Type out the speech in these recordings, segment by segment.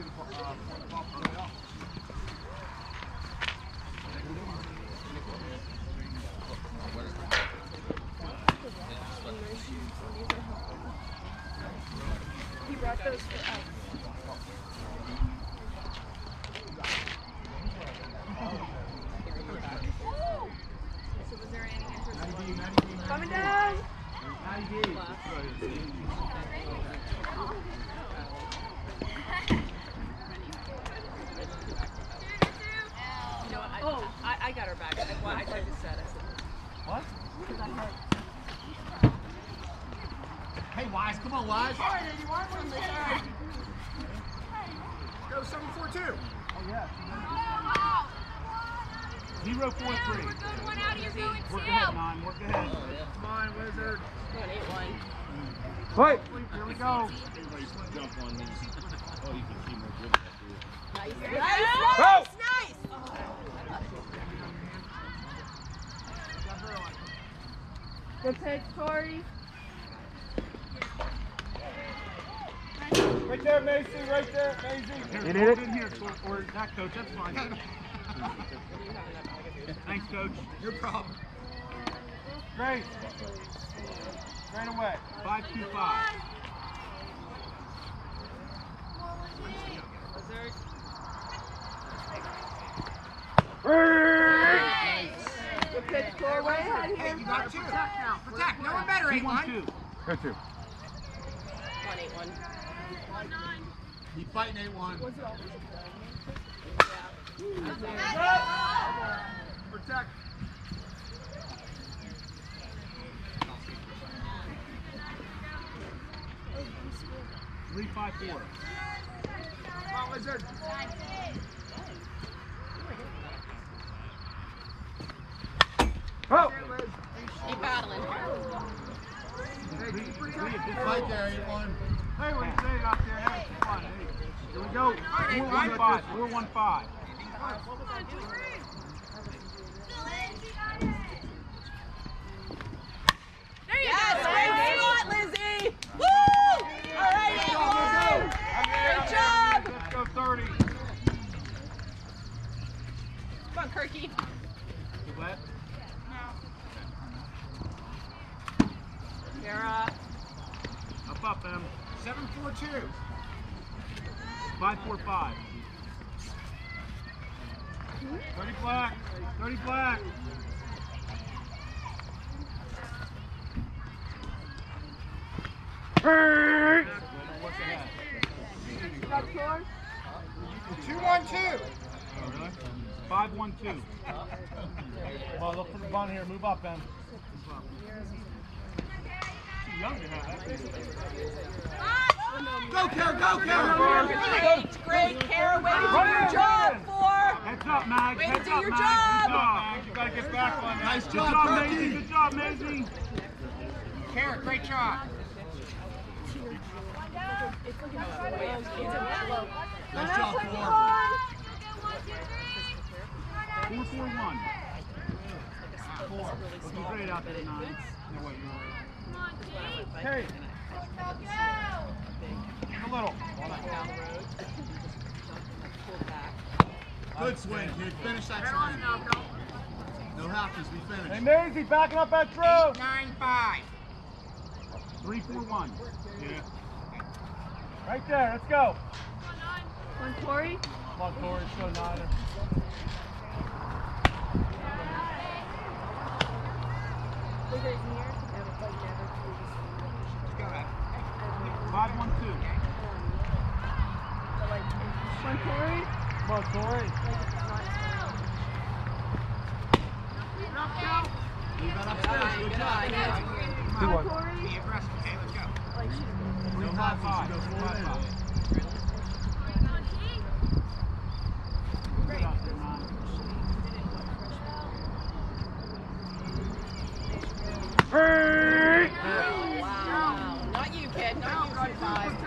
He brought those for us. Coming down. You know what? I, oh. I, I got her back. I, well, I tried to set. I said, What? because I heard. Hey, Wise, come on, Wise. Go seven four two. Oh, yeah. Zero, four, three. We're good one out. You're going Work ahead, nine. Work ahead. Oh, yeah. Come on, Wizard. Going 8 1. Wait. Here we go. Everybody Jump on me. Oh, you can see more dribble. Nice. Nice. Nice. Go. Good pitch, Tori. Right there, Macy. Right there, Macy. Here, hold it here, or, or that coach. That's fine. Thanks, coach. Your problem. Great. Right away. Five two five. Good pitch, Tori. Way ahead here. you got two. Protect now. Protect. No one better, Two eight one one. two. Go two. Going 8 1. Keep fighting, eight one. Protect. Three five four. Come on, Wizard. Oh. Keep battling. Hey, keep protecting. good Fight there, eight one. Hey, what you saying out there? Have some fun. Hey. Here we go. Hey, Four five. one five. Four one five. Yes, great shot, Lizzie. Woo! All right, 8 1. Job. Let's go thirty. Come on, Kirky. You wet? Kara. Up up them. Seven four two. Five four five. Thirty black. Thirty black. What's ahead? Got Tori. Two one two. Oh, really? Five one two. Well, look for the bun here. Move up, Ben. Go, Kara. Go, Kara. Great, great, Kara. Way to do your job, four. Heads up, Mag. Way to Heads do up, your Mag. job. Good job, You gotta get back on that. Nice Good job, job, Maisie. Good job, Maisie. Kara, great job. Nice job, Flora. Four, four, one. Four. Looking great out there, nine. No, wait, you're- Hey. A little. Good swing, kid. Finish that swing. No halfies. We Hey, finished. Maisie, backing up that throw. Nine five. Three four one. Yeah. Right there. Let's go. One, Tori. Come on, Corey. Let's go, Niner. Bigger in here. Never, like, never Go ahead. Five one two. So, like, one, Tori. Come on, Corey. Leave that upstairs. Good job. Two One. Be aggressive. No.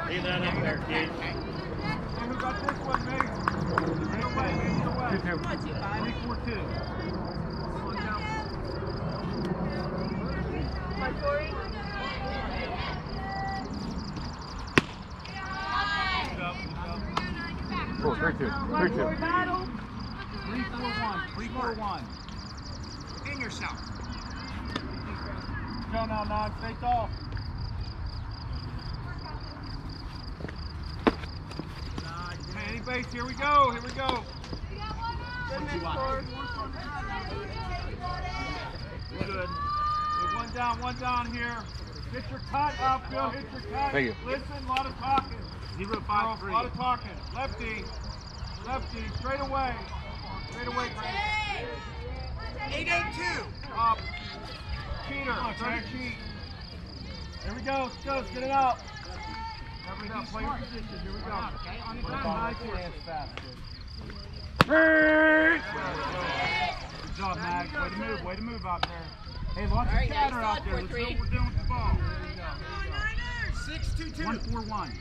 Leave that up there, kid. Who got this one, away, Mace, away. Two two. Come on, two five. Three four two. 2. 3 2. In yourself. Go now, Nog. Take off. Any base, here we go, here we go. Good, Good. One down, one down here. Hit your cut, outfield, hit your cut. Thank you. Listen, a lot of talking. Zero, five, three. A lot of talking. Lefty, lefty, straight away. Straight away, Greg. Eight eight two. Up. Cheater, try to cheat. Here we go, let's go, let's get it out. Cover it up, play your position, here we go. Nice hands fast, kid. Good job, Mag. Way to move, way to move out there. Hey, lots All right, of now you chatter saw out it, there. four, Let's see three. what we're doing with the ball. Six two two. One, four, one.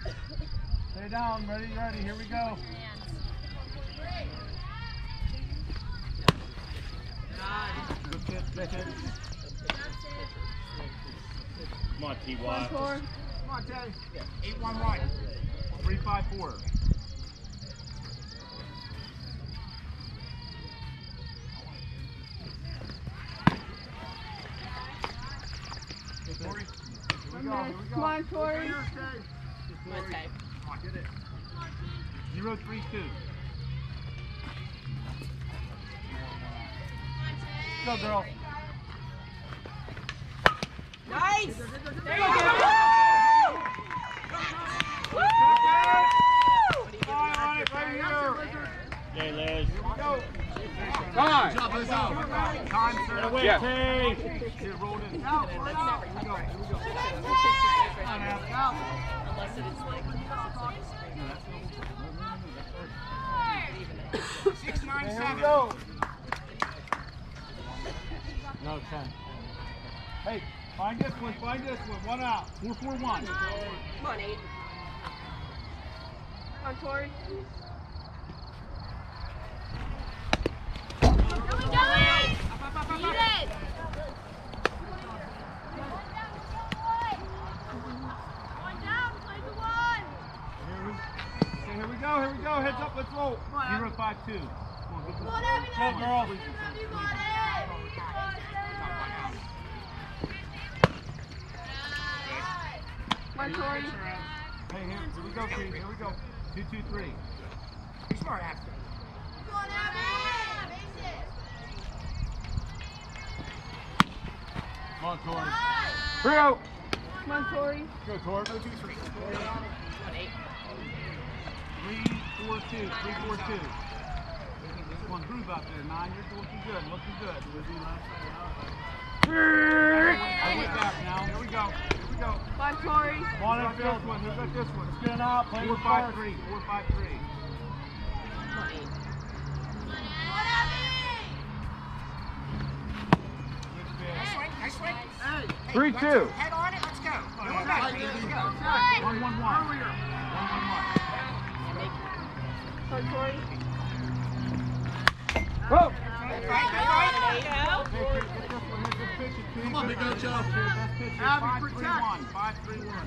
Stay down, ready, ready, here we go. Good pitch, good pitch. Come on, T.Y. Come on, Teddy. Eight one one. Three, five, four. Tori, Here we go, here we Come go. on, Tori. Zero, three, two. Go, girl. Nice. There you go. Eye on it right here. Okay, Liz. Here we go. Time. Time, sir. Get away, Yeah. We go. Unless it is like. Six nine we go. No, ten. Hey, find this one, find this one, one out. Four, four, one. Come on, eight. Come on, Tori. Here we, okay, here we go, here we go. Heads up, let's roll. Zero, five, two. Come on, get this. Go, girl. Come on, Tori. Hey, here, here we go, Keith. Here we go. Two, two, three. Smart ass. Come on, Tori. Three out. Come on, Tori. Go, Tori. Two two three. Come on, eight. Three, four, two. Three, four, two. Come on, groove out there, nine. You're looking good, looking good. I went back now. Here we go. Here we go. Come on, Tori. Come on, let's this one. Who's got this one? Let's get it out. Play four, five, three. Four, five, three. Come eight. Nice swing. Nice swing. Hey, Three, two. Head on it. Let's go. Come on back. Let's go. One, one, one. One, one, one. Come on, Tori. Whoa. Right, right. There you go. Hey, Chris, get this one. Here's the pitch. Come on, big old Joe. Best pitch. Abby, Five, three, protect. one. Five, three, one.